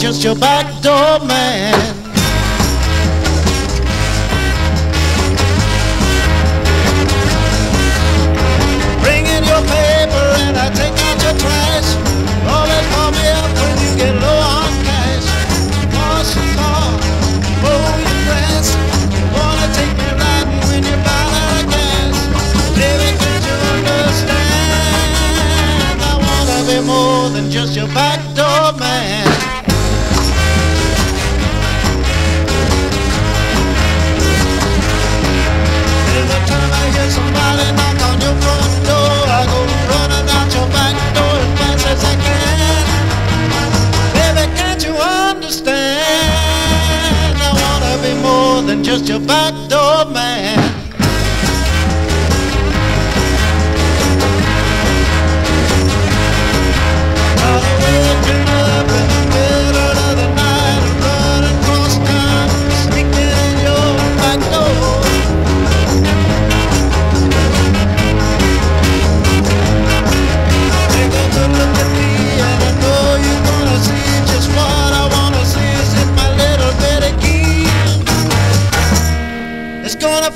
just your back door man. Bring in your paper and I take out your trash. Always call me up when you get low on cash. Wash your car, mow your grass. Wanna take me riding when you're out of gas. Baby, can't you understand? I wanna be more than just your back door man. Than just your back door man.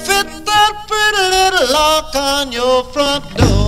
Fit that pretty little lock on your front door.